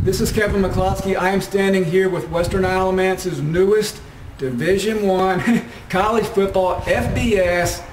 This is Kevin McCloskey. I am standing here with Western Alamance's newest Division One college football FBS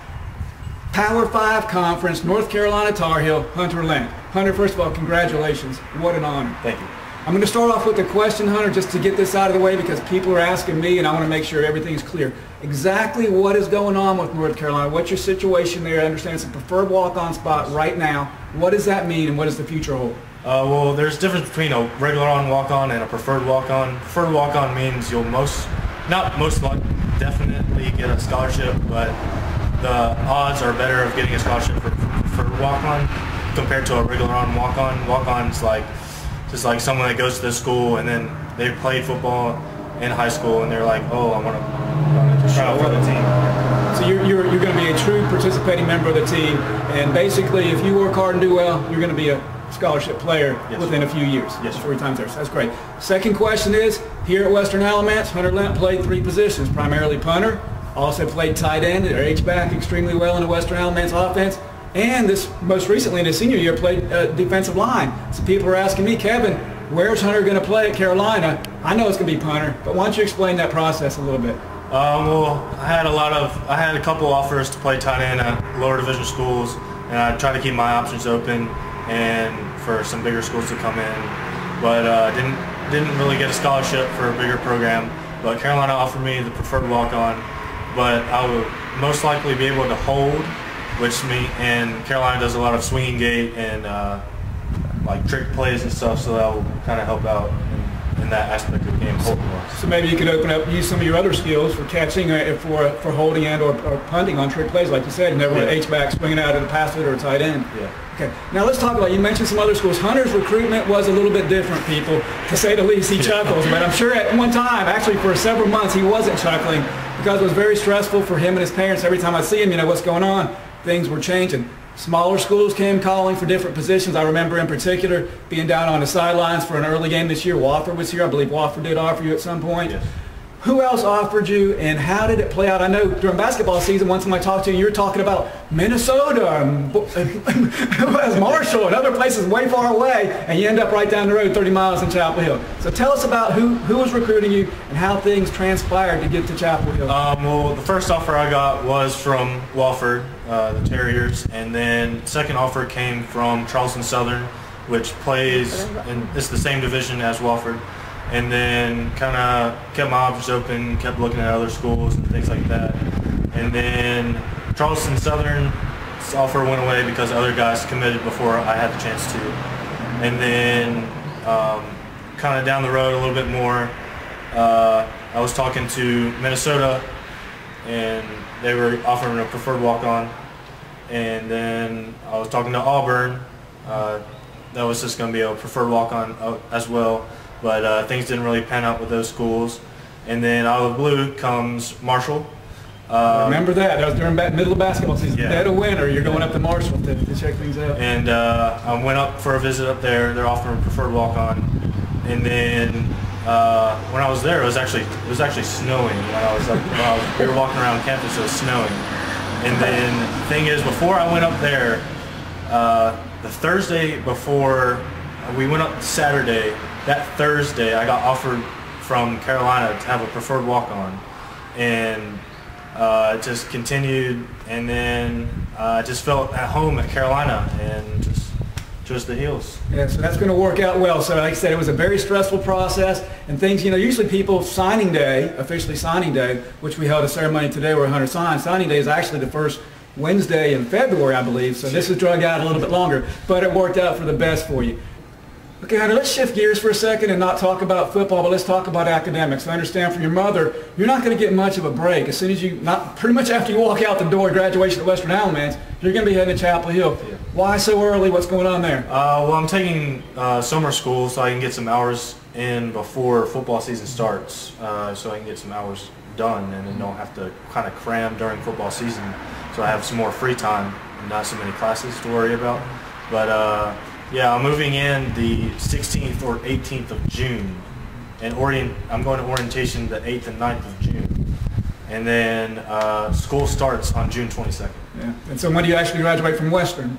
Power 5 Conference, North Carolina Tar Heel, Hunter Lent. Hunter, first of all, congratulations. What an honor. Thank you. I'm going to start off with a question, Hunter, just to get this out of the way because people are asking me and I want to make sure everything's clear. Exactly what is going on with North Carolina? What's your situation there? I understand it's a preferred walk-on spot right now. What does that mean and what does the future hold? Uh, well, there's a difference between a regular on walk-on and a preferred walk-on. Preferred walk-on means you'll most, not most likely, definitely get a scholarship, but the odds are better of getting a scholarship for preferred walk-on compared to a regular on walk-on. Walk-on's like just like someone that goes to the school and then they played football in high school and they're like, oh, I want to try out for the team. So you're, you're, you're going to be a true participating member of the team, and basically, if you work hard and do well, you're going to be a scholarship player yes, within sir. a few years. Yes, three times there. So that's great. Second question is, here at Western Alamance, Hunter Lent played three positions, primarily punter, also played tight end or H-back extremely well in the Western Alamance offense, and this most recently in his senior year played uh, defensive line. So people are asking me, Kevin, where's Hunter going to play at Carolina? I know it's going to be punter, but why don't you explain that process a little bit? Um, well, I had a lot of, I had a couple offers to play tight end at lower division schools, and I tried to keep my options open and for some bigger schools to come in, but uh, didn't didn't really get a scholarship for a bigger program. But Carolina offered me the preferred walk-on, but I would most likely be able to hold, which me and Carolina does a lot of swinging gate and uh, like trick plays and stuff, so that will kind of help out in, that aspect of the game. So maybe you could open up, use some of your other skills for catching, uh, for for holding and or, or punting on trick plays, like you said, never yeah. H-back swinging out of the pass it or a tight end. Yeah. Okay. Now let's talk about, you mentioned some other schools. Hunter's recruitment was a little bit different, people, to say the least. He chuckles, but I'm sure at one time, actually for several months, he wasn't chuckling because it was very stressful for him and his parents. Every time I see him, you know, what's going on? Things were changing. Smaller schools came calling for different positions. I remember in particular being down on the sidelines for an early game this year. Wofford was here. I believe Wofford did offer you at some point. Yes. Who else offered you, and how did it play out? I know during basketball season, once I talked to you, you were talking about Minnesota and Marshall and other places way far away, and you end up right down the road 30 miles in Chapel Hill. So tell us about who, who was recruiting you and how things transpired to get to Chapel Hill. Um, well, the first offer I got was from Wofford, uh, the Terriers, and then second offer came from Charleston Southern, which plays in it's the same division as Wofford and then kind of kept my options open, kept looking at other schools and things like that. And then Charleston Southern offer went away because other guys committed before I had the chance to. And then um, kind of down the road a little bit more, uh, I was talking to Minnesota and they were offering a preferred walk-on. And then I was talking to Auburn. Uh, that was just going to be a preferred walk-on uh, as well but uh, things didn't really pan out with those schools. And then out of the blue comes Marshall. Um, Remember that. That was during middle of basketball season. Yeah. Dead of winter, you're going up to Marshall to, to check things out. And uh, I went up for a visit up there. They're offering a preferred walk-on. And then uh, when I was there, it was actually it was actually snowing. When I was up, uh, we were walking around campus, it was snowing. And then the thing is, before I went up there, uh, the Thursday before we went up Saturday, that Thursday I got offered from Carolina to have a preferred walk-on, and uh, just continued, and then I uh, just felt at home at Carolina, and just just the heels. Yeah, so that's going to work out well. So like I said, it was a very stressful process, and things, you know, usually people signing day, officially signing day, which we held a ceremony today where Hunter signed. Signing day is actually the first Wednesday in February, I believe. So this is drug out a little bit longer, but it worked out for the best for you. Okay, Hunter, let's shift gears for a second and not talk about football, but let's talk about academics. I understand from your mother, you're not going to get much of a break. As soon as you, not pretty much after you walk out the door, graduation at Western Alamance, you're going to be heading to Chapel Hill. Yeah. Why so early? What's going on there? Uh, well, I'm taking uh, summer school so I can get some hours in before football season starts, uh, so I can get some hours done and then don't have to kind of cram during football season. So I have some more free time and not so many classes to worry about. But uh, yeah, I'm moving in the 16th or 18th of June. And orient, I'm going to orientation the 8th and 9th of June. And then uh, school starts on June 22nd. Yeah. And so when do you actually graduate from Western?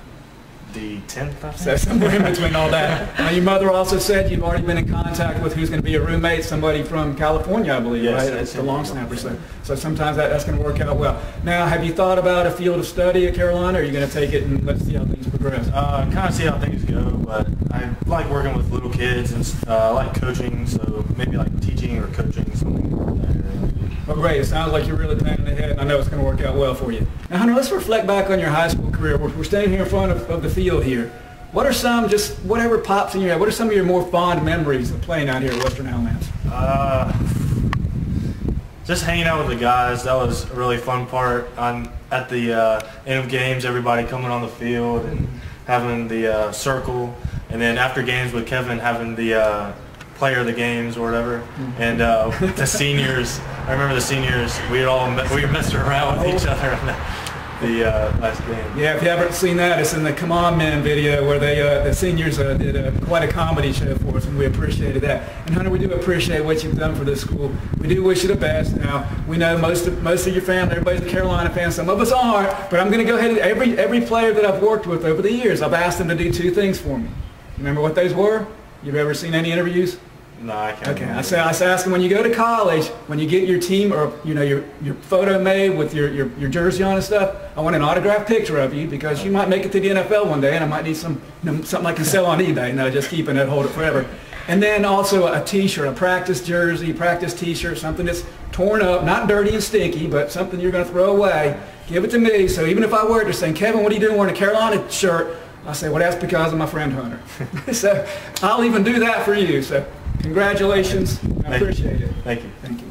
The 10th, I think. So somewhere in between all that. Now, your mother also said you've already been in contact with who's going to be your roommate, somebody from California, I believe, Yes, right? It's the long snapper. So, so sometimes that, that's going to work out well. Now, have you thought about a field of study at Carolina, or are you going to take it and let's see how things progress? Uh, kind of see how things go, but I like working with little kids and uh, I like coaching, so maybe like teaching or coaching something like that. Well, great. It sounds like you're really planning ahead, and I know it's going to work out well for you. Now, Hunter, let's reflect back on your high school career. We're, we're standing here in front of, of the field here. What are some, just whatever pops in your head, what are some of your more fond memories of playing out here at Western Alamance? Uh, just hanging out with the guys, that was a really fun part. On at the uh, end of games, everybody coming on the field and having the uh, circle, and then after games with Kevin having the uh, player of the games or whatever, and uh, the seniors. I remember the seniors. We all we messed around with each other in the, the uh, last game. Yeah, if you haven't seen that, it's in the Come On Man video where they, uh, the seniors uh, did a, quite a comedy show for us, and we appreciated that. And Hunter, we do appreciate what you've done for this school. We do wish you the best. Now, we know most of, most of your family, everybody's a Carolina fan. Some of us aren't, but I'm going to go ahead and every, every player that I've worked with over the years, I've asked them to do two things for me. Remember what those were? You've ever seen any interviews? No, I can't. Okay, I say I say ask them when you go to college, when you get your team or you know your your photo made with your, your, your jersey on and stuff. I want an autographed picture of you because you might make it to the NFL one day, and I might need some you know, something I can sell on eBay. No, just keeping it, hold it forever. And then also a T-shirt, a practice jersey, practice T-shirt, something that's torn up, not dirty and stinky, but something you're going to throw away. Give it to me. So even if I wear it, they're saying, Kevin, what are you doing wearing a Carolina shirt? I say, well, that's because of my friend Hunter. so I'll even do that for you. So congratulations. I Thank you. appreciate it. Thank you. Thank you.